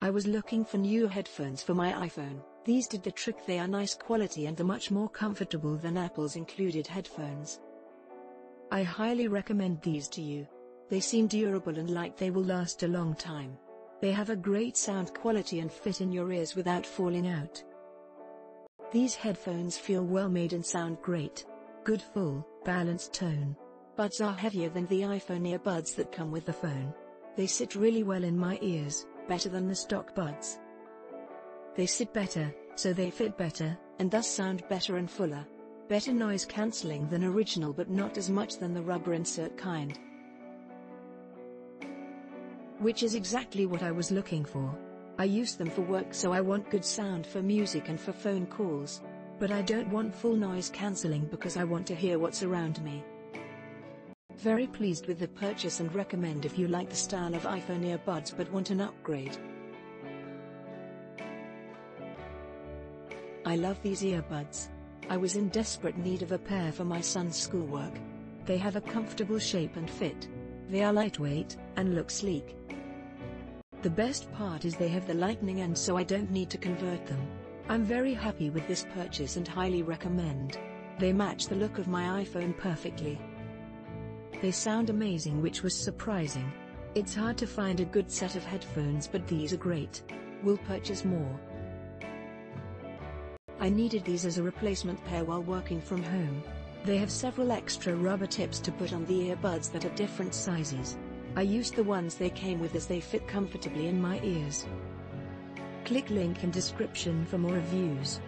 I was looking for new headphones for my iPhone. These did the trick they are nice quality and are much more comfortable than Apple's included headphones. I highly recommend these to you. They seem durable and like they will last a long time. They have a great sound quality and fit in your ears without falling out. These headphones feel well made and sound great. Good full, balanced tone. Buds are heavier than the iPhone earbuds that come with the phone. They sit really well in my ears, better than the stock buds. They sit better, so they fit better, and thus sound better and fuller. Better noise cancelling than original but not as much than the rubber insert kind. Which is exactly what I was looking for. I use them for work so I want good sound for music and for phone calls. But I don't want full noise cancelling because I want to hear what's around me. Very pleased with the purchase and recommend if you like the style of iPhone earbuds but want an upgrade. I love these earbuds. I was in desperate need of a pair for my son's schoolwork. They have a comfortable shape and fit. They are lightweight and look sleek. The best part is they have the lightning end so I don't need to convert them. I'm very happy with this purchase and highly recommend. They match the look of my iPhone perfectly. They sound amazing which was surprising. It's hard to find a good set of headphones but these are great. We'll purchase more. I needed these as a replacement pair while working from home. They have several extra rubber tips to put on the earbuds that are different sizes. I used the ones they came with as they fit comfortably in my ears. Click link in description for more reviews.